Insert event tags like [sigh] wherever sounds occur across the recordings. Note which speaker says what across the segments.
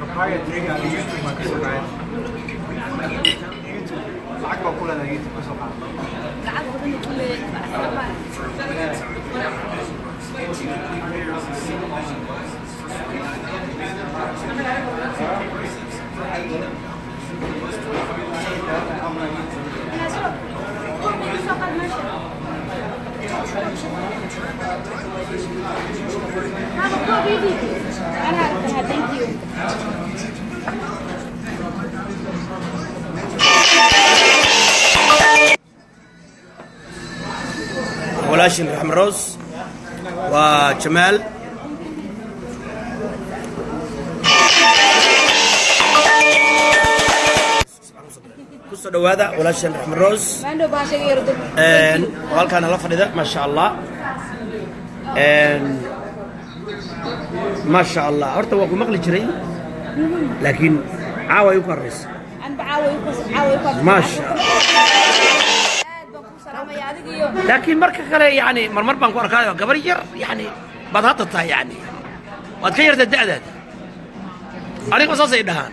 Speaker 1: Papaya triga aan YouTube baan ka
Speaker 2: kusoo dhawaada walaashin raxme roos
Speaker 3: Mando bahasa Yurdu.
Speaker 2: Een, halkaana la fadhida maasha allah Een, maasha allah horta waa ku maqli jiray laakiin caawa ay ku horeysa
Speaker 3: An bacaawi ku caawi ku.
Speaker 2: maasha
Speaker 3: Salaamaya adiga iyo
Speaker 2: laakiin marka kale yani marmar baan ku arkaayo gabar yar yani baad hadda tahay yani waad ka yarta da'daada aniga saasay dhahaan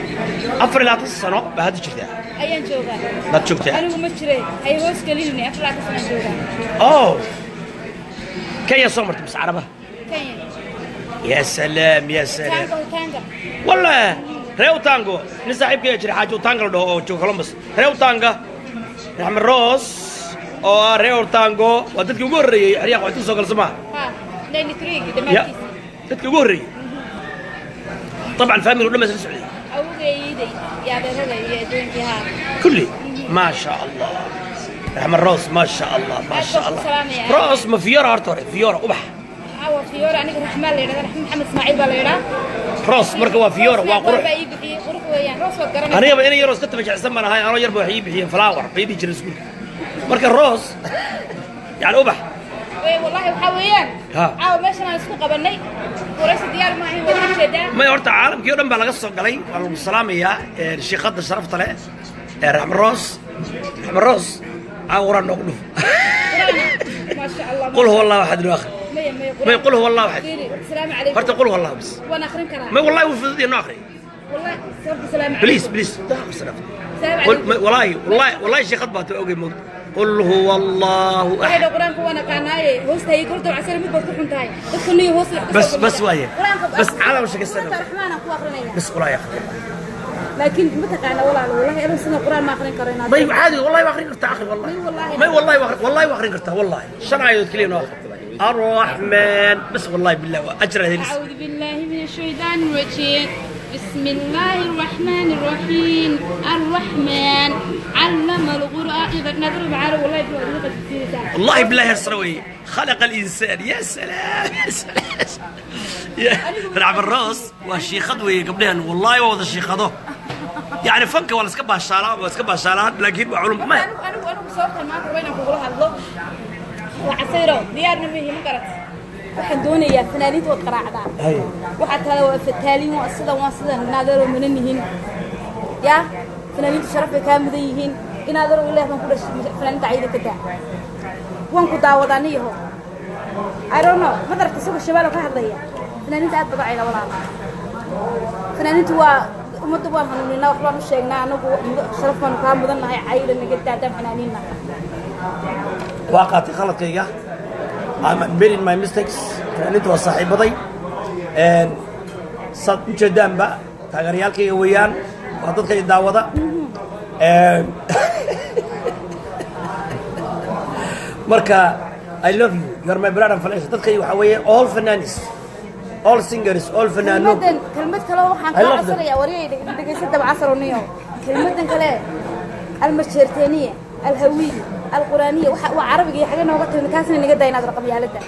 Speaker 3: afar
Speaker 2: iyo labaatan sano baa hadda jirtaa
Speaker 3: Ayaan joogaa.
Speaker 2: baad joogtaa
Speaker 3: Anigu ma jiray. Hay hoos gelinay afar laatan sano joogaa.
Speaker 2: oh kenya soo martay mise carabaha
Speaker 3: Kenya.
Speaker 2: يا سلام يا سلام
Speaker 3: tanga.
Speaker 2: والله ريو تانجو نصاحب كي يجري حاجة تانجو دو جو كولومبس ريو تانجا نعم الروس أو ريو تانجو ودتك ugu horeeyay xariiq waxay soo galsama
Speaker 3: Ha. 93
Speaker 2: ya
Speaker 3: dhammaantiis.
Speaker 2: dadka ugu horeeyay طبعا فاميلي ودما سعودي
Speaker 3: awgeeyday
Speaker 2: كلي. ما شاء الله. رحم الراس ما شاء الله ما شاء الله. رأس ما فيورا ارتور فيورا اوبح هاو فيورا أنا رحم الله رحم محمد إسماعيل بليرا رأس مركوا فيورا واقرا أنا
Speaker 3: يا أنا يا رأس
Speaker 2: كنت
Speaker 3: بجي اسمنا هاي أنا يربو حي بحي فلاور بيبي جرس كل
Speaker 2: مرك الراس [laughs] يعني اوبح اي والله وحويا ها. أو ماشي أنا قبلني وراس ديار ما ما يورت عالم كيو دم بلا قصو قلي. والسلام يا
Speaker 3: آه، الشيخ
Speaker 2: قد الشرف طلع. آه، رحم الرز
Speaker 3: رحم الرز
Speaker 2: عورا نقلو. ما شاء الله
Speaker 3: قل هو الله.
Speaker 2: واحد الآخر ما يقول هو
Speaker 3: الله واحد فرت
Speaker 2: قل هو الله بس. وأنا أخرين
Speaker 3: كرام. ما والله وفي
Speaker 2: ذي اخري
Speaker 3: والله
Speaker 2: بليس
Speaker 3: بليس
Speaker 2: والله والله والله الشيخ قد باتو أوقي موقت قل هو الله
Speaker 3: أحد.
Speaker 2: بس بس
Speaker 3: وياه
Speaker 2: بس على
Speaker 3: وش قصده
Speaker 2: بس ولا
Speaker 3: أخي. لكن متى قاعد ولا والله؟ أنا سنة القرآن ما أخرين كرينا
Speaker 2: ما يعادي والله ما أخرين والله.
Speaker 3: ما والله.
Speaker 2: ما والله أخرين قرتها والله. شرع يتكلم والله الرحمن. بس والله بالله أجر هذه
Speaker 3: أعوذ بالله من الشيطان الرجيم. بسم الله الرحمن الرحيم. الرحمن علم القرآن. إذا نظر بعرب والله
Speaker 2: والله بالله يا سروي خلق الإنسان. يا سلام يا سلام. يا رعب الرأس. والشيخ خدوي قبلها والله وهذا الشيخ خدوه يعني فنك ولا سكبها الشارع ولا سكبها الشارع لكن علوم ما.
Speaker 3: أنا أنا أنا ما أقول. بينك وبين هذا وعسيرو ديارنا به ما قرأت. Waxaan doonayaa fanaaniinta wad qaraacdaan waxaa tala waa fataaliin waa sida waa sida naadaro mudan yihiin ya fanaaniinta sharaf bay kaa mudan yihiin inaadaro ilaah baan ku dhashay fanaaniinta cayda ka daa waan ku daawadaa niyaho I don't know ma darta isagoo shabaal oo ka hadlaya fanaaniinta aad badan cayda walaal fanaaniintu waa ummadda waan hanuuninaa wax baan u sheegnaa anagu sharaf baanu kaa mudan nahay cayda naga daadaan fanaaniinna
Speaker 2: waaqaatay khaladkayga I'm admitting my mistakes. Fanaaniinta waa saaxiibaday saad u jeedaanba taageerayaalkayga weeyaan waa dadka i daawada. [laughs] Marka I love you. You're my blood and flesh dadkay waxa weeye all fanaanis all singers all fanaano
Speaker 3: kelmad kale waxaan
Speaker 2: I
Speaker 3: kaa casarayaa waryay dhegeysa dabcasaro niyo kale almasheerteeniya alhawiya iyo xagee nooga timid kaasna naga daa inaad raqabyaalada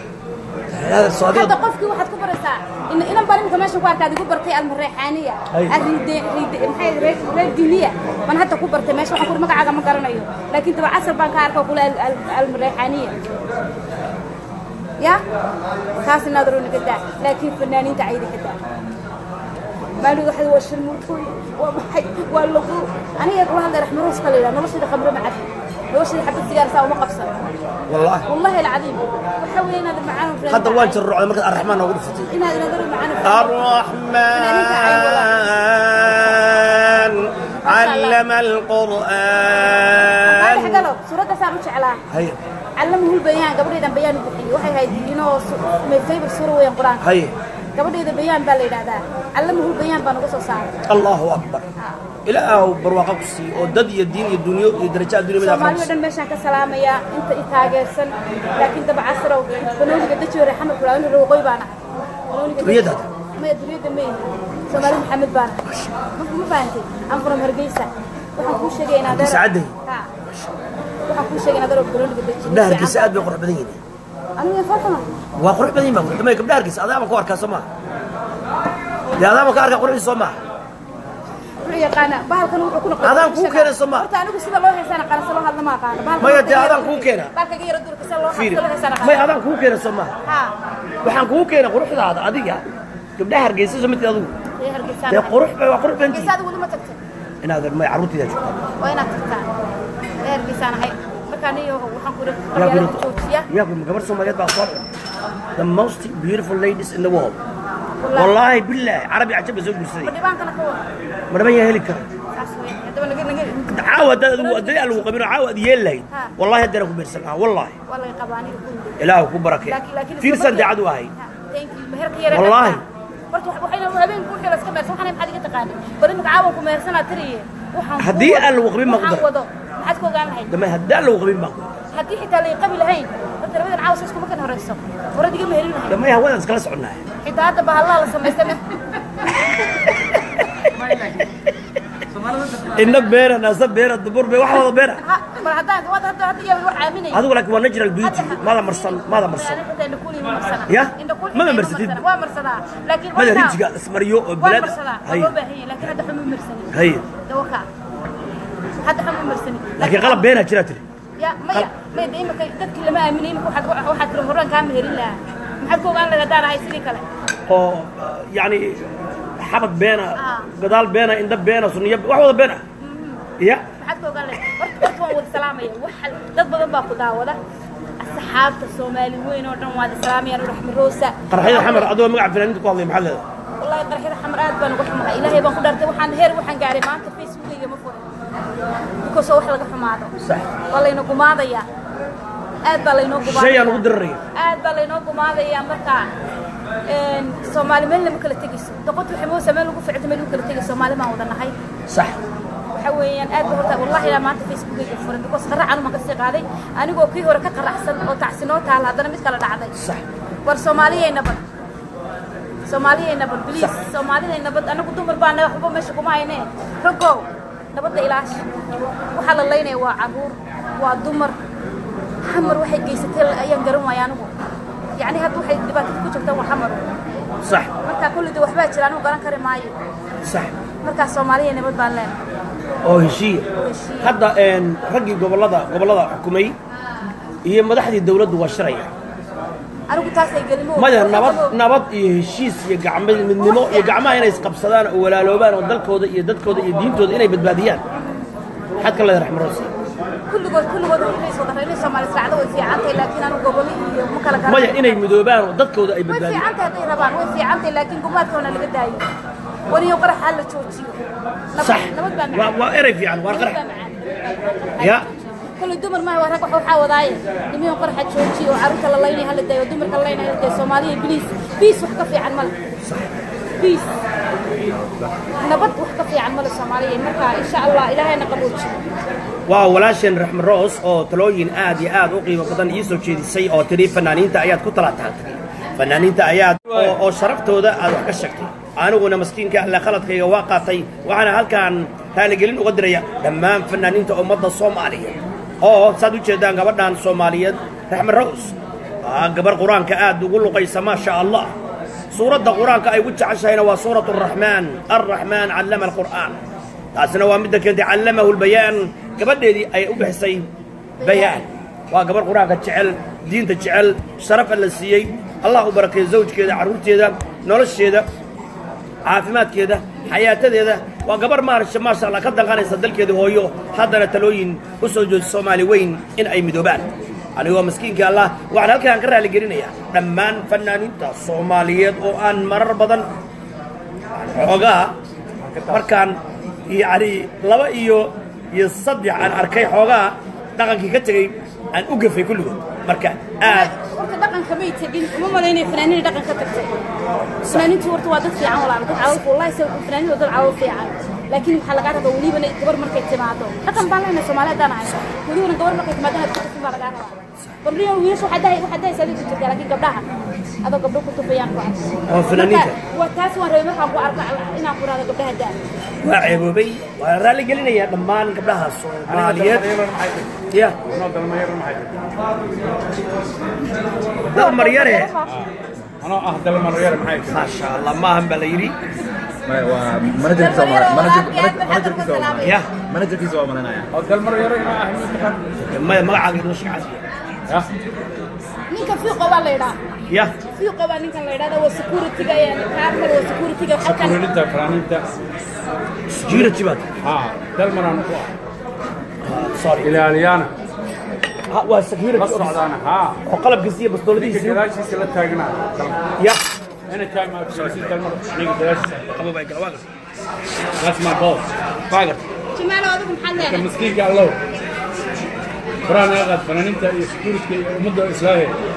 Speaker 2: هذا
Speaker 3: hadda qofkii waxaad ku baraysaa in inan baan imika meesha ku arkaad igu bartay almareexaaniya
Speaker 2: Ay.
Speaker 3: arriide riide maxay reer reer diniya baan hadda ku bartay meesha waxaan ku magacaaga ma garanayo laakiin daba casar baan ka arka kule almareexaaniya ya kaas inaad roo naga daa laakiin fanaaniinta cayda ka daa maaliga waxay waa sharmuutooy waa maxay waa lagu aniga kula وش اللي حبيت سيارة ساوي مقبسة
Speaker 2: والله.
Speaker 3: والله العظيم. وحولينا معاهم في
Speaker 2: هذا وانت الروح على مكان الرحمن أقول
Speaker 3: لك هنا معانا
Speaker 2: الرحمن علم القرآن.
Speaker 3: هذه حقلو سورة سامي شعلا هي. علمه البيان قبل
Speaker 2: إذا
Speaker 3: بيان بقي وحي هاي دينو مي فيفر سورة ويا القرآن. هي.
Speaker 2: الله أكبر إلى أبر وقف سي ودد يدين الدنيا درجة الدنيا
Speaker 3: ما دخل سومالي ودن بشانك السلام يا أنت إتاجسن لكن تبع عصر وبنون قد تشوف
Speaker 2: رحمة
Speaker 3: الله إنه روقي بنا دنيا ده ما دنيا دمي سومالي محمد بنا ما ما فهمت أم فرم هرجيسة
Speaker 2: وحكوش شيء
Speaker 3: أنا ده سعدي ها وحكوش شيء أنا
Speaker 2: ده
Speaker 3: روبنون
Speaker 2: قد تشوف ده هرجيسة أدم قرب ديني هذا يا هذا Adaan kuu Maya, dee adaan kuu waxaan kuu adiga hargeysa soo adigu dee qurux waa qurux inaad joogto
Speaker 3: ku
Speaker 2: gabar Soomaaliyeed baa soo the most beautiful ladies in the world wallahi billahi arabi ajab soo gursaday
Speaker 3: dhibaankana ka wada
Speaker 2: ma dhaban yaa heli kara
Speaker 3: saas weeye haddaba naga naga
Speaker 2: caawa dad adigu aday lagu qabino caawa ad yeel lahayd
Speaker 3: Ha.
Speaker 2: wallahi hadda ku beersan ah ku
Speaker 3: tiriye waxaan ku
Speaker 2: Haddii
Speaker 3: wado-
Speaker 2: aan lagu qabin ma
Speaker 3: waxaan
Speaker 2: qadar.
Speaker 3: wado maxaad ka ogaan lahayd
Speaker 2: dama hadda lagu qabin baa
Speaker 3: haddii xitaa lay qabi lahayn horta labadan caawa saas kuma kan horeyso horad iga meherin lahayd
Speaker 2: dama hawada iskala soconaa
Speaker 3: xitaa hadda bahallaha la samaystana
Speaker 2: inag beera naasa beera dubur be wax wada beera
Speaker 3: ha mar haddaan wada hadda hadda yaa wax aaminay
Speaker 2: adigu laakiin waa natural beauty maada marsan maada marsan Ya? Mada marsatid?
Speaker 3: waa marsadaa laakiin
Speaker 2: mada
Speaker 3: لكن غلب بينا جراتري يا ما ما دايما دك لما امنين واحد واحد الهران كان مهرين لا ما حد كان لا دار
Speaker 2: هاي سيدي كلا آه
Speaker 3: يعني
Speaker 2: حبك بينا آه. قدال بينا إن دب بينا سنيه
Speaker 3: واحد بينا يا. حد قال لي ورك ورك والسلام يا. واحد دد بدن با خداوده السحاب الصومالي وين؟ ودن واد السلام يا. روح من
Speaker 2: روسا قرحيه حمر ادو مقعد فلان تقول لي محلها
Speaker 3: والله قرحيه حمر ادو أنا قلت ما إلهي بان كو دارت وحان هير وحان غاري ما أنت فيسبوك يا مفهوم كوسو وح لقى حماده
Speaker 2: صح
Speaker 3: إنه قماضة يا قماضة
Speaker 2: shay aan ugu diraraya
Speaker 3: آد بان إنه قماضة يا مركا إن سومالي من لما كلا تجيس تقول الحموسة من لقوا في عتمة لقوا كلا تجيس سومالي ما وضعنا هاي
Speaker 2: sax.
Speaker 3: حويان آد بهرتا والله لا ما أنت فيسبوك مفور بكوس قرع أنا ما قصدي قاضي أنا جو كي هو ركعت رحسن أو تعسنوت على هذا أنا مثل دعدي
Speaker 2: sax.
Speaker 3: War soomaaliya nabad. Soomaaliya nabad. Bliis soomaalida nabad. Anagu dumar baa naga waxba meesha kuma hayne ragow نبض إلاش وحال الله يني وعبور ودمر حمر واحد جيستيل أيام جرم ويانو يعني هاد واحد دبات كتشوف
Speaker 2: تو
Speaker 3: حمر صح مركا كل دو حبات شلانو قرن
Speaker 2: كري
Speaker 3: ماي صح مركا الصومالية نبض
Speaker 2: بالله أو
Speaker 3: هشي
Speaker 2: هذا إن رجع قبل هذا قبل هذا حكومي هي ما دحدي
Speaker 3: الدولة دوا شريعة
Speaker 2: maya nabad nabad iyo heshiis iyo gacmo midnimo iyo gacmaha inay isqabsadaan oo walaaloobaan oo dalkooda iyo dadkooda iyo diintooda inay badbaadiyaan maxaad ka leedahay raxmarosi
Speaker 3: kulligood kulligood waxay soo daray inay soomaali israacdo way fiican tahay laakiin anigu goboli iyo ma kala garan
Speaker 2: maya inay midoobaan oo dadkooda ay
Speaker 3: way
Speaker 2: badbaadiyaan
Speaker 3: fiican tahay hadday rabaan way fiican tahay laakiin gumaadkoona laga daayo waniyo qarax ha la joojiyo Nabad-
Speaker 2: sax
Speaker 3: nabad baa
Speaker 2: waa
Speaker 3: macaan
Speaker 2: waa erey fiican waa
Speaker 3: nabad
Speaker 2: qarax
Speaker 3: baa macaan
Speaker 2: Ya.
Speaker 3: Waxaa wadaaye nimiyo qaraxa joojiyo oo carruurta la laynaya hala daayo dumarka la laynaya hala daayo soomaaliya biliis biis wax ka fiican male biis nabad wax ka fiican male soomaaliya marka insha allah ilaahayna qaboojiyo
Speaker 2: waa walaasheen raxme roos oo talooyin aad iyo aad u qiimo badan ii soo jeedisay oo tidhi fanaaniinta ayaad ku tala taagtay fanaaniinta ayaad oo oo sharaftooda aad wax ka sheegtay aniguna maskiinka alle khaladkayga waa qaatay waxaana halkaan raaligelin uga diraya dhammaan fanaaniinta ummadda soomaaliya oo saad u jeeddaan gabadhan soomaaliyeed? Raxme raws waa gabar qur'aanka aad ugu luqaysa maa sha allah suuradda qur'aanka ay ugu jeceshahayna waa suurat araxmaan alraxmaan callama alqur'aan. Taasina waa midda keentay callamahu lbayaan gabadheedii ay u bixisay bayaan. Waa gabar qur'aanka jecel diinta jecel sharafa la siiyey. Allah u barakeeyo zawjkeeda carruurteeda nolosheeda caafimaadkeeda xayaatadeeda waa gabar maasha allah ka danqanaysa dalkeeda hooyo. Haddana talooyin u soo jeeda soomaali weyn in ay midoobaan. Anigoo maskiinka allah waxaan halkaan ka raaligelinayaa dhammaan fanaaniinta soomaaliyeed oo aan marar badan xoogaa markaan yani laba iyo iyo saddex aan arkay xoogaa dhaqankii ka tegey aan u gafay kulligood. Marka aad
Speaker 3: horta dhaqanka may tegin uma malaynaya fanaaniin dhaqan ka tagtay fanaaniintu horta waa dad fiican walaal dad cawal wallahi se fanaaniin waa dad cawal fiican laakiin waxaa lagaa rabaa welibana gabar markay timaado dhaqan baan leenahay soomaali haddaan ahay welibana gabar markay timaado inaad ku baa lagaa rabaa gabdhihi wiilasha waxaa dahay waxaa dahay saliid jirta laakiin gabdhaha adoo gabdho ku tufayaan ku arko
Speaker 2: oo fanaaniinta
Speaker 3: waa taas waan rabay markaan ku arko inaan ku raado gabdhaha daa
Speaker 2: waa ceeboobay waan raali gelinayaa dhammaan gabdhaha soomaaliyeed ya dal maryare
Speaker 1: anoo ah dalmaryar maxay tahay
Speaker 2: maasha allah maahan baa la yidhi
Speaker 4: waa manajerkiisa waa mala- manajer- manajer- manajerkiisa waa malanaya.
Speaker 2: ya
Speaker 4: manajerkiisa waa malanaya
Speaker 1: oo dalmaryar inoo ah mid taqaan
Speaker 2: maya magacaaga inoo sheeg casiya
Speaker 1: ya
Speaker 3: ninka fiiqo waa la yidhaa
Speaker 2: ya
Speaker 3: fiiqo baa ninkan la yidhahda waa security-ga kaarkale waa security-ga halkan
Speaker 1: kurinta fanaaniinta
Speaker 2: security baad
Speaker 1: ha dalmaraan ku ah
Speaker 2: sorry
Speaker 1: ilaaliyana
Speaker 2: Ha, waa security
Speaker 1: la socdaana ha
Speaker 2: oo qalabkiisa iyo
Speaker 1: ninka
Speaker 2: bastooladihiisa
Speaker 1: gadaashiisa la taagnaa
Speaker 2: ya
Speaker 1: anytime I've seen dalmar ninka gadaashiisa
Speaker 2: qababa ay kala waagas
Speaker 1: that's my boss
Speaker 2: waagas
Speaker 3: jimaalo adigu maxaad
Speaker 1: ka
Speaker 3: leedahay
Speaker 1: miskiinka allow faraha naga qaad fanaaniinta iyo security iyo ummadda islaahe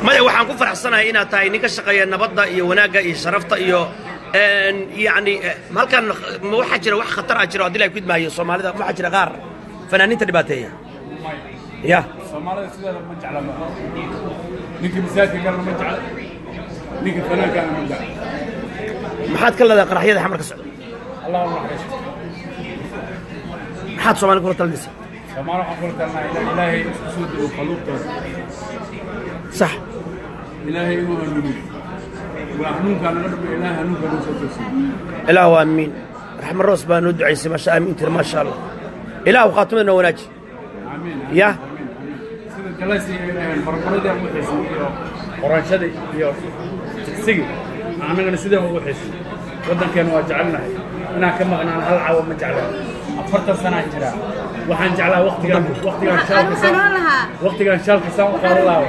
Speaker 2: ما وحنا كفر حسنا هنا تاي نكشق يا
Speaker 1: نبضة يوناجا يشرفت يو يعني ما كان موحجر وح خطر أجر وادي لا يكيد
Speaker 2: ما يصوم هذا موحجر غار. فنانين تربتها
Speaker 1: يا. ما حد
Speaker 2: كل هذا قرحيه ده
Speaker 1: حمر كسر الله الله حد سو ما نقول تلبسه. فما
Speaker 2: راح
Speaker 1: أقول كلمة إلى الهي اسود وخلوق. صح. إلهي هو الملوك ونحن كان
Speaker 2: نرب الهي نوك نوك الهو امين رحم الروس بان ندعي سما أمين ما شاء الله. الهو
Speaker 1: خاتم
Speaker 2: إنه
Speaker 1: ونجي آمين يا. آمين. سيدي كلاسي المرمونة إيه، دي امو حسن ورانشادي يا. سيدي أنا سيدي امو حسن ودن كانوا أجعلنا. هنا كما غنان هلعا ومجعلنا أفرت السنة جرا waxaan jeclaa waqtigaan waqtigaan shaalka saan
Speaker 3: lahaa.
Speaker 1: waqtigaan shaalka saan u qaadan lahaa.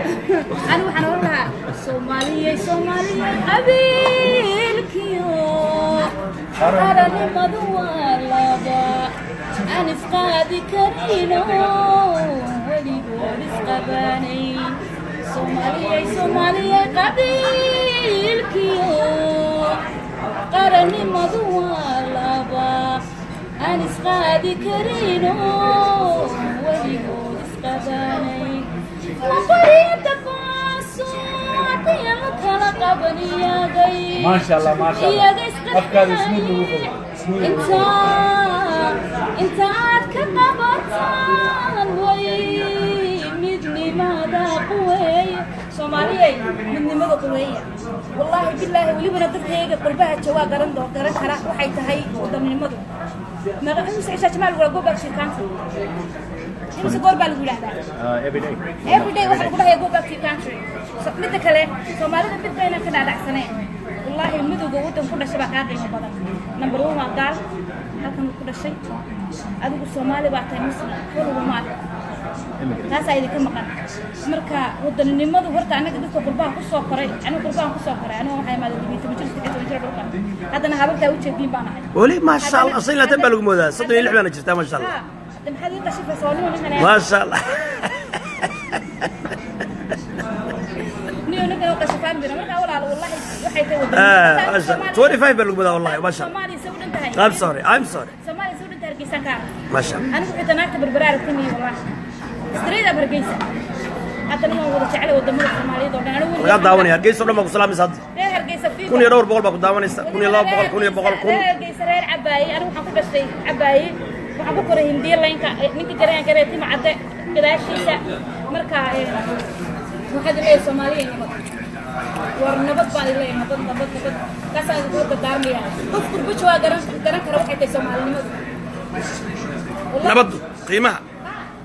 Speaker 3: Ani waxaan oran lahaa soomaaliyey soomaaliyey qabiilkiyo qaranimadu waa laba aan isqaadi karino weligood isqabanayn soomaaliyey soomaaliyey qabiilkiyo qaranimadu waa laba karino weligood isqabanayn labariyada baaso hadaya la kala qabaniyagay
Speaker 1: maasha allah maasha allah afkaada ismuud lagu qabo ismuud lagu qabo
Speaker 3: intaad ka qabataan way midnimada quweeya soomaaliyey midnimada quweeya wallaahi bilaahi welibana dadkayga qurbaha jawaa garan doo garan kara waxay tahay wadannimadu imise cishaa jamaal wala go back to your country imise goor baa lagu yidhahdaa
Speaker 4: everyday
Speaker 3: every day waxaa lagu dhahayaa go back to your country So, midda kale soomaalida mid baynan ka dhaadhacsaneen wallaahi midowga waddan ku dhashay baa kaa qiimo badan number one waa gaal halkan ku dhashay adigu soomaali baa arka taasaa idinka maqan marka wadaninimadu horta anaga dadka qurbaha ku soo koray aniga qurbahan ku soo koray aniga waxaa imaada libiya toban jir saddex toban jir dhulkan haddana habartaa ujeediin baan ahay
Speaker 2: weli maasha allah asan laatan baa lagu moodaa soddon iyo lix baana jirtaa maasha allah
Speaker 3: Ha, hadda maxaad ii qashifaysa waa nima ninkan
Speaker 2: maasha allah
Speaker 3: u waxay
Speaker 2: Ah, twenty five baa lagu moodaa wallahi maasha allah
Speaker 3: u
Speaker 2: I'm sorry I'm sorry
Speaker 3: soomaaliya se u dhan tahay hargeysan ka arag
Speaker 2: maasha allah
Speaker 3: anigu xitaa naagta berberaara ka miyi wallahi straight up hargeysa haddana waan wada jeclay wadamada soomaaliyeed oo dhan anigu
Speaker 2: laga daawanaya hargeysa oo dhan baa ku salaamaysa hadda
Speaker 3: reer hargeysa hargeysa fiifa
Speaker 2: kun iyo dhowr boqol baa ku daawanaysa kun iyo laba boqol kun iyo boqol kun
Speaker 3: reer hargeysa reer cabaaye anigu waxaan ku dhashay cabaaye waxaan ku koray hindiya laynka ninka jareenka reer tima cadde gadaashiisa marka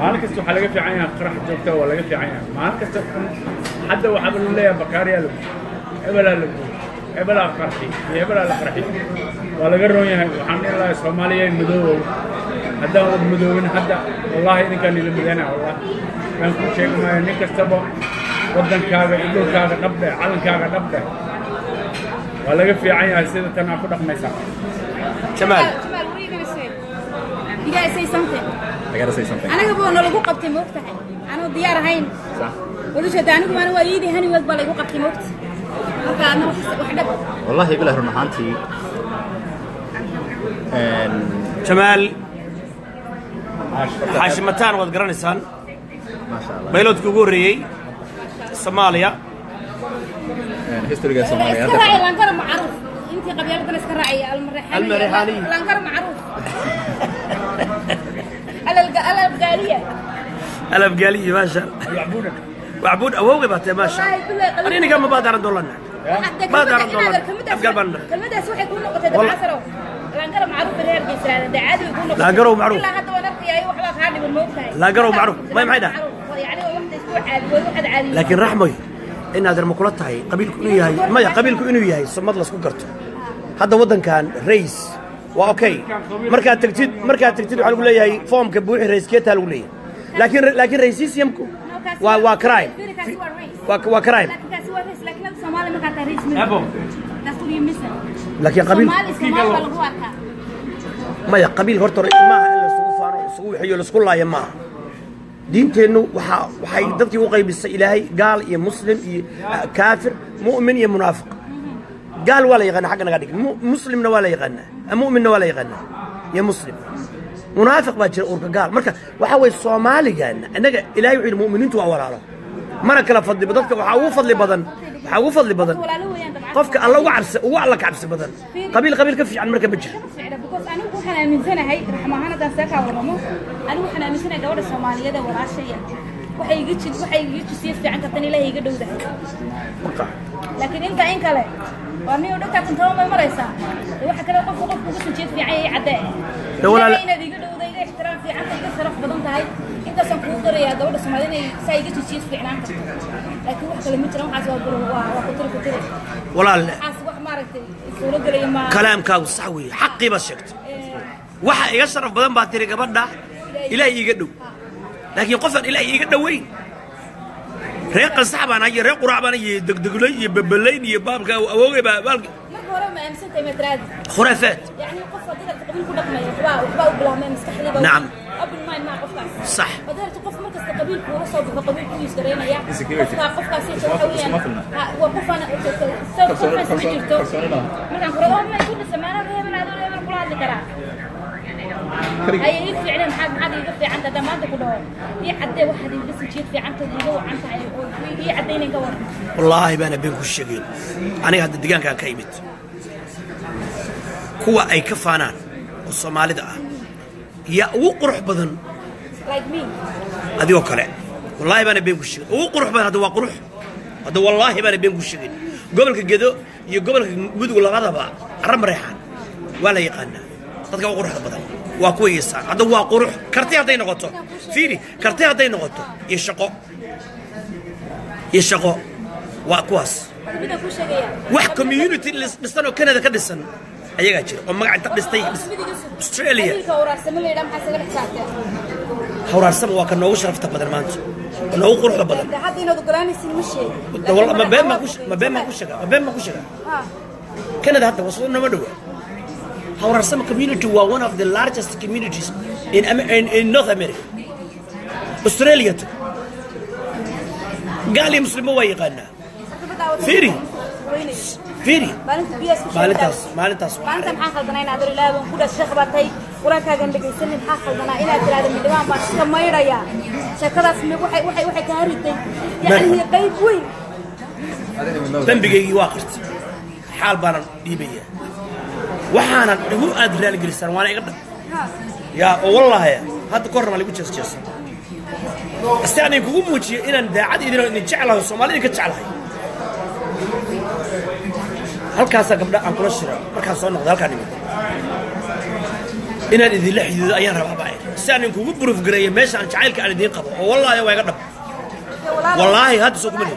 Speaker 1: مالك استو حلقة في عينها قرح جبتها ولا في عينها. مالك استو حد وحبل ولا يا بكاري يا إبلا لبو. إبلا قرحي إبلا القرحي ولا قرون يا الحمد لله الصومالية مدو حد مدو من حد والله إنك اللي لمدينا والله. كان كل شيء ما يعني إنك استو ودن كاغا إدو كاغا نبدا علن كاغا نبدا ولا في عينها سيدة
Speaker 2: تنافر
Speaker 3: رقم شمال شمال وريني بس هي. You guys.
Speaker 4: I gotta say something.
Speaker 3: aniga buu nalagu qabtay moogtahay anuu diyaar ahayn
Speaker 4: صح
Speaker 3: wadusheeda anigu maana waa iidii haniweed baa laygu qabtay moogta marka adna wax wax dhab
Speaker 4: والله ahaantii
Speaker 2: jamaal xaashimataan waad garanaysaan
Speaker 4: ma sha Allah
Speaker 2: bayloodkii ugu horreeyey soomaaliya
Speaker 4: een historyga Soomaaliya
Speaker 3: iska raaci
Speaker 4: hadda
Speaker 3: laankara macruuf intii qabyaaladana iska raacaya almareexaaniya
Speaker 2: Almareexaaniya.
Speaker 3: laankara macruuf alalga alalgaaliya
Speaker 2: alabgaaliyi maasha
Speaker 1: yacbuuna
Speaker 2: wacbuud awowgay baa tahay maasha
Speaker 3: wallaahi billahi qalbi-
Speaker 2: aniga ma baadaaran doolana
Speaker 3: Hadda
Speaker 2: Ma
Speaker 3: kelmadda
Speaker 2: daran
Speaker 3: inaad
Speaker 2: dolan.
Speaker 3: kelmaddaas-
Speaker 2: Afgaal baan dhahay.
Speaker 3: kelmaddaas waxay kuu noqotay
Speaker 2: Walla-
Speaker 3: dabcasarow laankara macruuf reer geysraada dee caadi bay kuu noqotay
Speaker 2: Laangarow macruuf.
Speaker 3: ilaa hadda waan arkayaayo waxbaa kaa dhiban moogtahay
Speaker 2: Laangarow macruuf. May maxay dhahay?
Speaker 3: yani waa waxda isku caadi waa waxaad caadi
Speaker 2: laakiin raxmoy inaad arma kula tahay qabiilku inuu yahay maya crime
Speaker 3: laakiin kaasi waa race laakiin hadda Soomaali markaa tahay race ma
Speaker 1: Abo.
Speaker 3: that's what you missing
Speaker 2: laakiin qabiil
Speaker 3: Soomaali Soomaali baa lagu arkaa
Speaker 2: maya qabiil horta hore maaha in laisugu faano isugu wixiyo laisku laayo maaha diinteennu waxaa waxay dadkii u qaybisay ilaahay gaal iyo muslim iyo ah, kaafir mu'min iyo munaafiq قال ولا يغنى
Speaker 3: حقنا قاعد مسلم
Speaker 2: ولا يغنى مؤمن ولا يغنى يا مسلم منافق باكر قال مركا وحوي الصومالي قال أنا إلى
Speaker 3: يعيد المؤمنين تو ورا مركا لا فضل بدك وحو فضل بدن وحو فضل بدن قفك الله وعرس هو الله كعرس بدن قبيل قبيل كفش عن مركا بجر أنا أقول لك أنا أقول لك أنا أقول لك أنا أقول لك أنا وأني أقول لك أنا ترى ما مريسا وح كذا قف
Speaker 2: قف قف
Speaker 3: سنجد في عيني عداء ولا لا أنا ذي قلوا ذي احترام في عمل ذي صرف بدون هاي أنت سنقول ترى يا دولة سمعنا سايق سنجد في عنا لكن وح كلمة ترى حاسوا بره وقطر
Speaker 2: قطر
Speaker 3: ولا لا حاسوا ما رتي صور
Speaker 2: قري ما كلام كاو صحوي حقي بس شكت وح يصرف بدون بعد ترى قبرنا إلى يقدو لكن قفر إلى يقدو وين reer qansax baan hayo reer quraac baan hayo degdeglay iyo babalayn iyo baabka awoogay baa baalka khuraafaad
Speaker 3: يعني قف هذا قبل كل وحبا وبلا ما مستحيل
Speaker 2: نعم.
Speaker 3: قبل ما ما قف
Speaker 2: صح.
Speaker 3: بدل تقف مركز كل صوب قبيل كل يشترينا يا. قف قف
Speaker 4: ما ما.
Speaker 3: وقف
Speaker 4: أنا
Speaker 3: قف ما يكون سمعنا من هذول من كل هذا كلام هي فعلا حد حد يقف عند ده ما انت كله هي حد واحد يلبس جيت في عنده يلو عنده هي عدين يقول
Speaker 2: wallaahi baana been ku sheegeen aniga hadda deegaankaan ka imid kuwa ay ka faanaan oo soomaalida ah yaa ugu qurux badan
Speaker 3: like me
Speaker 2: adigoo kale wallaahi baana been ku sheegin ugu qurux badan hadda waa qurux hadda wallaahi baana been ku sheegin gobolka gedo iyo gobolka mudug labadaba carra mareexaan waa la yaqaanaa dadka ugu quruxda badan وكويسه هذا هو قروح كرتي هذا نغوتو فيري كرتي هذا
Speaker 3: نغوتو يشقو يشقو
Speaker 2: وكواس واحد كوميونيتي اللي بستانو كندا كدسن ايغا جير أو مغا انت دستاي استراليا هورا سم واك نو شرفت بدر مانت نو قروح بدر هذه نو قراني سي مشي والله ما بين ما كوش ما بين ما كوش ما بين ما كوش كندا هذا وصلنا ما دوه dhowa hawrarsama community waa one of the largest communities in, in, in north america australia to gaal iyo muslimo waa yaqaanaa Fiiri. fiiri
Speaker 3: maalinta biyaas ku
Speaker 2: maalintaas maalintaas
Speaker 3: maanta maxaa khaldanaa inaad ir ilaahdo ku baa tahay quraankaagan dhegaysanin maxaa khaldanaa inaad tiraahdo midnibaan baan iska maydhayaa sheekadaas waxay waxay kaa riday yacni qayb weyn
Speaker 2: dembigaygii waa qartay xaal baanan dhiibaya waxaanan igu aad raaligelisaan waana iga dhab yaa oo wallaahi hadda ka horna waa lagu jees jeesa si aan kugu muujiyo inaan daacad idin idin jeclahay soomaali idinka jeclahay. Halkaasaa gabdha aan kula shira markaan soo noqday halkaan imid inaan idinla xidido ayaan rabaa baa si aan idinkugu buruuf gareeyo meesha aan jacaylka aan idiin qabo oo wallaahi waa iga dhab wallaahi hadda soo kuma lihi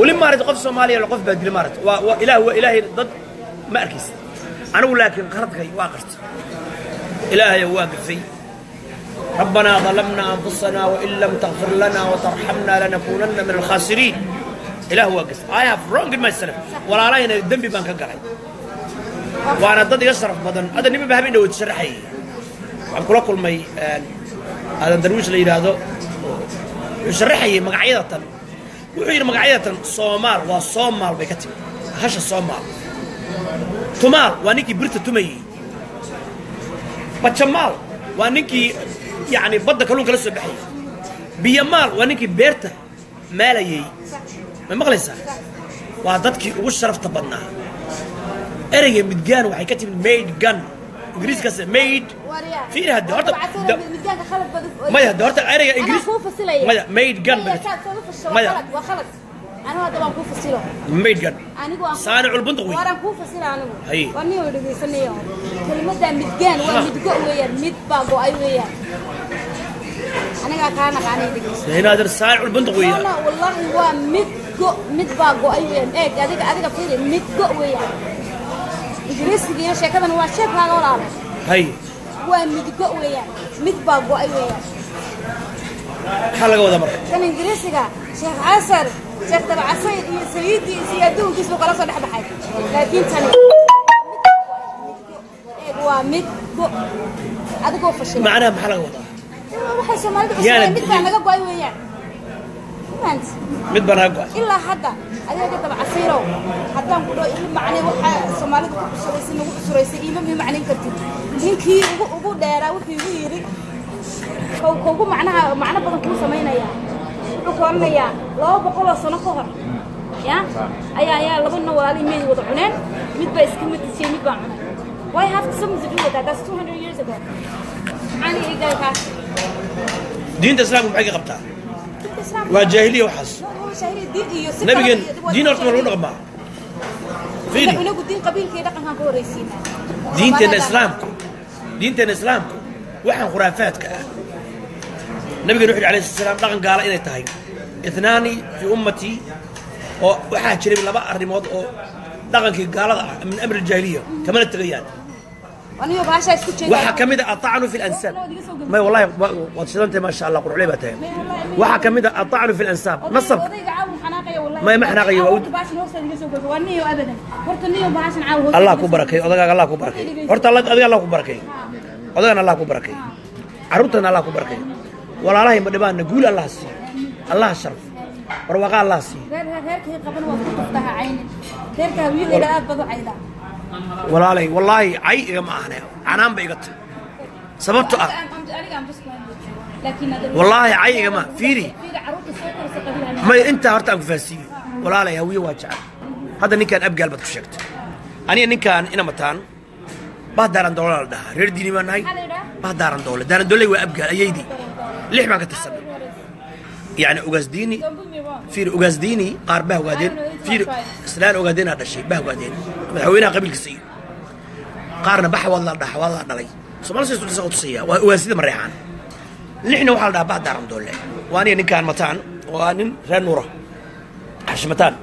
Speaker 2: ولما مارد قف سوماليا القف بعد مارد. وإله هو ضد مركز أنا ولكن قرط غي واقرت. إلهي هو في ربنا ظلمنا أنفسنا وإن لم تغفر لنا وترحمنا لنكونن من الخاسرين. إله هو واقف. I have wrong in myself. ولا علينا الذنب بان كقعي وأنا ضد يصرف بدن. هذا النبي بهبين لو تشرحي عن كل كل ما آه، هذا درويش اللي يراده يشرحي مقعيدة وحير مقعيتن صومال وصومال بكتب. هش الصومال تمال وانيكي برت تمي. بتشمال وانيكي يعني بدك كلون كلاس بحي بيمال وانيكي بيرت مالي ما
Speaker 3: مغلسة وعدتك وش
Speaker 2: شرفت بدنا أرجع بتجان
Speaker 3: وحكيت
Speaker 2: من
Speaker 3: ميد جن.
Speaker 2: إنجليزي كاس ميد في هاد
Speaker 3: دارت ما هاد دارت
Speaker 2: اريا
Speaker 3: انجليزي كوفا سيلاي ميد جان ميد جان وخلق
Speaker 2: أنا هذا كوفا
Speaker 3: سيلو ميد
Speaker 2: جان صانع البندق.
Speaker 3: وين كوفا سيلو أنا.
Speaker 2: هي.
Speaker 3: وني ودي سنيو كلمه ميد جان وميد جو ويا ميد باغو أي ويا. أنا كان أنا دي
Speaker 2: هنا در صانع البندق
Speaker 3: وين والله هو ميد جو ميد باغو أي ويا. إيه ادك ادك فيري ميد جو ويا. Ingiriisiga iyo sheekadan waa sheekaaga walaalo
Speaker 2: hay
Speaker 3: waa midgo weeyaan mid baa go-ay weeyaan
Speaker 2: maxaa laga wadaa marka
Speaker 3: kan ingiriisiga sheekh casar sheekh dabcasayr iyo sayiidiisa iyo adduunkiisa buu kala soo dhex baxay laakiin tani eeg waa mid go adigoo fashilay
Speaker 2: macnaha maxaa laga wadaa
Speaker 3: waxay soomaalida
Speaker 2: Yaana
Speaker 3: fashilay mid baa naga go-ay weeyaan maant
Speaker 2: mid go'ay
Speaker 3: ilaa hadda adiga ka dabcasayrow haddaan ku dhaho ii macnay waxaa soomaalida ku cusuraysay nagu cusuraysay iima mii macnayn kartid? Ninkii ugu ugu dheeraa wuxuu igu yidhi kow kowgu macnaha macno badan kuu samaynaya. Wuxuu ku oranayaa laba boqoloo sano ka hor. Ya? Ayaa ayaa laba nin walaali meedi wada cuneen. Mid baa iska matisiyey mid baa cunay. Why have something to do with that? That's 200 years ago. Maxaan ii gaay kaas
Speaker 2: diinta islaamka maxay ka qabtaa
Speaker 3: وجاهلية
Speaker 2: وحص نبي قال دين أرتم الله
Speaker 3: نغمع فيني؟ أنا قد دين قبيل كي
Speaker 2: لقنها قول ريسينا دين تن إسلامكو دين تن إسلامكو وحن خرافاتك. نبي قال عليه السلام لقن قال إنا تهي اثنان في أمتي وحاجة شريب الله بقر لموضوع لقن كي قال من أمر الجاهلية.
Speaker 3: كمان التغيات isku
Speaker 2: atacnu fi may wallahi waad maasha allah baa tahay ka mid a atacnu fi lansaab nasabka
Speaker 3: odayga caawu xanaaqaya wallahi
Speaker 2: Ma- ma xanaaqayo, waa u-
Speaker 3: Horta baashan hoosteeda iga soo goyso waa niyo abadan horta niyo baashan caawu hoosteeda
Speaker 2: allah
Speaker 3: iga
Speaker 2: ku
Speaker 3: soo
Speaker 2: barakay
Speaker 3: goyso.
Speaker 2: odagaaga allah ku barakay horta alla- adiga allah ku barakay odagana allah ku barakay carruurtana allah ku barakay walaalahay ma dhibaana guul allah siiyo allah sharf barwaaqo allah siiyo walaalay wallaahi cay igama ahne canaan ba iga tahay sababto ah wallaahi cay igama fiiri
Speaker 3: fiiri carruurta soo koraysa qabiilha
Speaker 2: may intaa horta aan ku fahansiiyo walaalay hawiye waa jecel hadda ninkaan abgaal baad ku sheegtay aniga ninkaan ina mataan bah daaran doole la dhahaa reer diini baan nahay bah daaran doole daaran doole waa abgaal ayaydii lix baan ka tirsanay يعني أوغازديني فير أوغازديني قار به وقادين فير سلان أوغادين هذا الشيء به وقادين مدحوينا قبل كسير قارنا بح والله ده والله نلاي سبحان الله سيدنا سعوتسيا وازيد
Speaker 3: مريحان. لحنا وحال ده
Speaker 2: بعد دارم دولة. واني إن كان متان واني رن وراه عش متان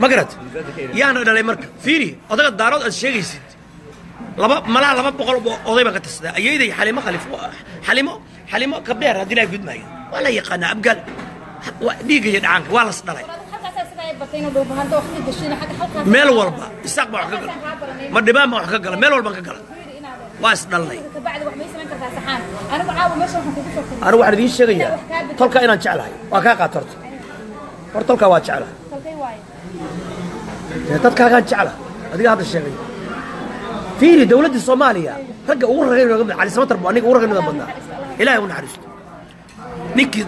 Speaker 2: ما قرأت؟ يا أنا ده مرك فيري أتقد دارو الشيء جيد لبا ملا لبا بقول أضيع ما قتست أيه ده حليمة خلف حليمة حليمة كبير هذي لا
Speaker 3: يقد ما يو ولا يقنا أبقل. ديجي عنك ولا صدري.
Speaker 2: Meel walba isaaq baa wax ka gala ma dhibaan baa wax ka gala meel walbaan ka gala waa is dhalnay
Speaker 3: kabacdi wax may samayn kartaa saxaan anigu caawa meesha waxaan kugu soo tagay
Speaker 2: anigu waxaan idiin sheegayaa tolka inaan jeclahay waa kaa qaata horta hor tolkaa waa jeclahay
Speaker 3: kalkay waaye
Speaker 2: dee dadkaagaan jecla adiga hadda sheegay fiiri dowladdii soomaaliya ragga ugu ragay nooga mid cali samatar buu aniga ugu ragay nooga badnaa ilaahay u naxariisto ninkii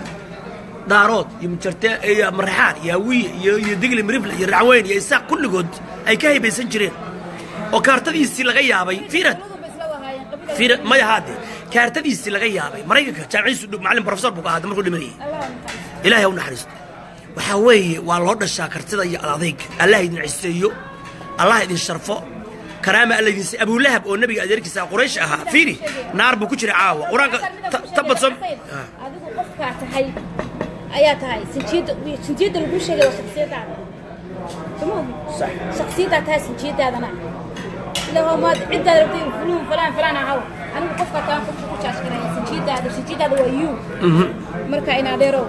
Speaker 2: دارود يمشرت يا مرحار يا
Speaker 3: وي يا يدقل مريفل
Speaker 2: يا رعوين يا ساق كل جود أي كهيب يسنجرين وكارت دي السلغية أبي فيرد فيرد ما
Speaker 3: يهادي كارت دي
Speaker 2: السلغية أبي مريكة تعيس معلم بروفيسور بقى هذا مرقود مريه إلهي هون حرس وحوي والله نشا كارت يا العظيم الله يدين عسيو. الله يدين شرفه كرامة الله يدين أبو لهب والنبي قادر كيسا قريش. أها فيري. نار بكتر
Speaker 3: عاوة. وراك تبت ayaa tahay sinjiyadda lagu sheegay waa shaksiyadaada soma ogi
Speaker 2: Sax.
Speaker 3: shaksiyaddaa tahay sinjiyadaadana ilahow maad ciddaad rabtay fuluun falaan falaan ahaw anigu qofkaa tahay qofka ku jaashgaraya sinjiyadaada sinjiyadaada waa you marka in adeerow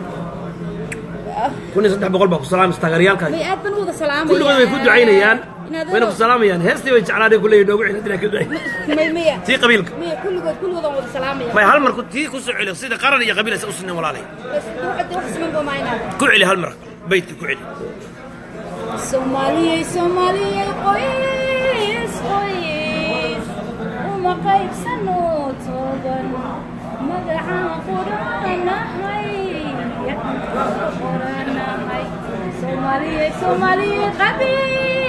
Speaker 2: kun iyo saddex boqol baa ku salaamaysa taageerayaalkaadi
Speaker 3: may aad ban u wada salaamaya
Speaker 2: kulligood way ku ducaynayaan وين في السلام يعني هستي وين
Speaker 3: على ذي كل يدوه وين تلا كذا مية مية تي قبيلك. مية كل قد كل وضع وضع سلام يعني ما هل مر تي كل سعيلة صيدا قرر يا قبيلة سأوصلني ولا لي. واحد واحد من قوم عينا كل علي هل مر بيت كل علي سومالي سومالي قويس قويس. وما قيب سنو توبر مدعا قرانا هاي قرانا هاي سومالي سومالي قبيل.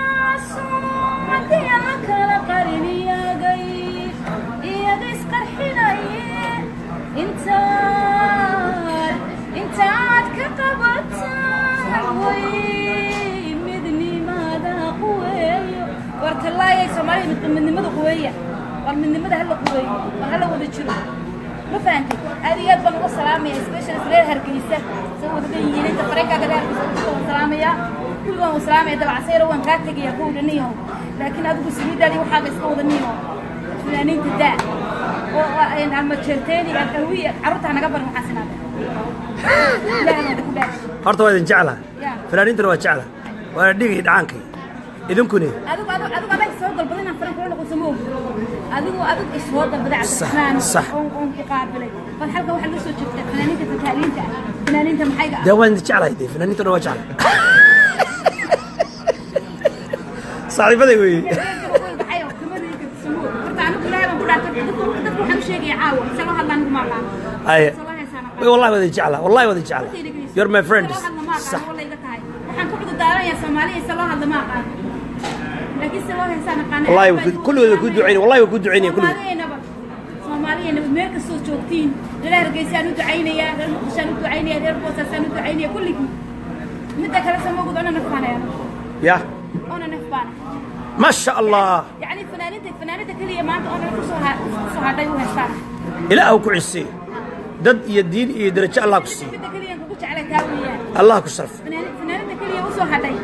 Speaker 3: وان كاتك يا كون نيهم لكن هذا سويدا لي وحاجة سوى نيهم فلانين تداع وإن عم تشرتيني الكوية عرضت أنا قبل محاسنات لا أنا بقول
Speaker 2: horta waa idin jeclaa
Speaker 3: يا
Speaker 2: fanaaniintana waa jeclaa waana dhigay dhacaankay idinkuni
Speaker 3: adigu adigu adigu adag soo dalbaday inaan faran kula noqon samoog adigu adigu isoo dalbaday
Speaker 2: Sax,
Speaker 3: cabdiraxmaan
Speaker 2: sax.
Speaker 3: oon oon ku qaabilay bal halka waxaa laga soo jeegtay fanaaniinta fataaliinta fanaaniinta maxayga
Speaker 2: dee waan idin jeclahay dee fanaaniintana waa jeclaa
Speaker 3: ducaynayaa reer Boosasaan u ducaynayaa kulligii midda kale samogud ona nafbaanaya
Speaker 2: ya
Speaker 3: ona nafbaana
Speaker 2: ma sha allah
Speaker 3: yacni fanaaniinta fanaaniinta keliya maanta ona naf kusoo
Speaker 2: ما شاء الله. يعني
Speaker 3: فنانتك فنانتك هي ما انت أنا
Speaker 2: سهاده وهسه إلى
Speaker 3: أو كعسي دد يدين اي درجه الله كسي الله كشرف فنانتك هي وسهاده يعني.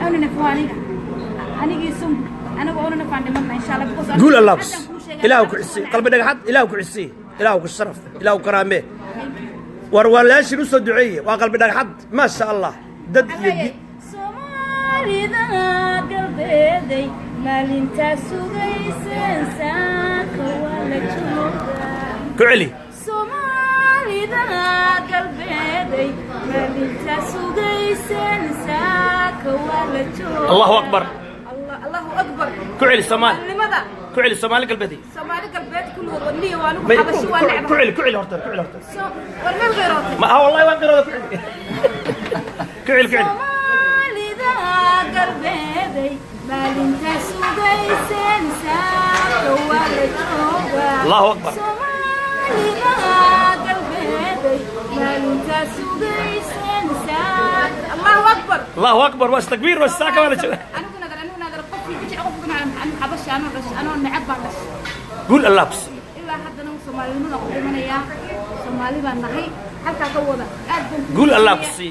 Speaker 3: أنا نفواني أنا جسم
Speaker 2: أنا وأنا نفاند
Speaker 3: ما
Speaker 2: إن
Speaker 3: شاء الله.
Speaker 2: قول الله
Speaker 3: كسي
Speaker 2: إلى
Speaker 3: أو
Speaker 2: كعسي قلب دغ حد إلى أو كعسي إلى أو كشرف إلى أو كرامة. ور ولا شنو صدعيه وقلب دغ حد ما شاء الله. دد يدين
Speaker 3: soomaalida galbeeday maalintaa sugayseen saaka waa la joogaa
Speaker 2: ku celi
Speaker 3: soomaalida galbeeday maalintaa sugayseen saaka waa la joogaa
Speaker 2: allahu akbar
Speaker 3: Allah- allahu akbar
Speaker 2: ku celi soomaali
Speaker 3: soomaalinimada
Speaker 2: ku celi soomaali galbeed
Speaker 3: soomaali galbeed kulligood wadnihi waa anigu
Speaker 2: May- ku
Speaker 3: xabashi waa
Speaker 2: ku-
Speaker 3: necba
Speaker 2: ku celi ku celi horta ku celi horta
Speaker 3: So- war meel qeyrootay
Speaker 2: ma ha wallahi waan qirooda ku celi ku celi ku celi
Speaker 3: soomaalida galbeeday maalintaa sugayseen saaka waa la joogaa
Speaker 2: Allahu Akbar.
Speaker 3: Soomaaliga galbeeday maalintaa sugayseen saad Allahu Akbar
Speaker 2: allahu akbar waa istakbiir waa isaaka waa la jooga guul allah ku sii.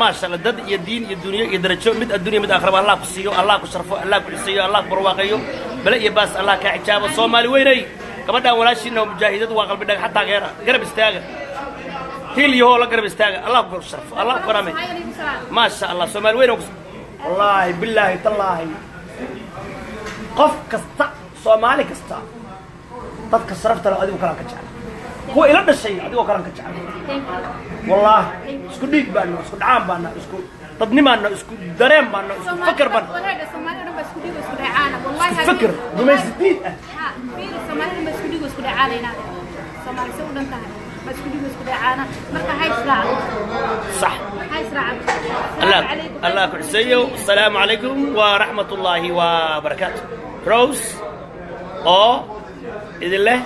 Speaker 2: maashaalla dad iyo diin iyo dunyo iyo darajo mid addunya mid aakhraba allah ku siiyo allah ku sharfo allah ku ciseeyo allah ku barwaaqeeyo bale iyo baas allah kaa xijaabo soomaali weynay gabadhaan walaashiina oo mujaahidadu waa qalbi dhag xataa geera. Garab istaaga. Hiil iyo hoola garab istaaga. Allah ku sharfo allah ku karame maasha allah soomaali weyna ku wallaahi billaahi tallaahi. Qof kasta soomaali kasta dadka sharafta leh adigu kalaa ka jecel kuwa ila dhashay adigoo kalaan ka jecla والله اسكو ديك بانا اسكو دعام بانا اسكو تضنيمانا اسكو درين بانا اسكو فكر بانا فكر بما يستفيد صح الله الله كرسيو السلام عليكم ورحمة الله وبركاته روز أو إذن الله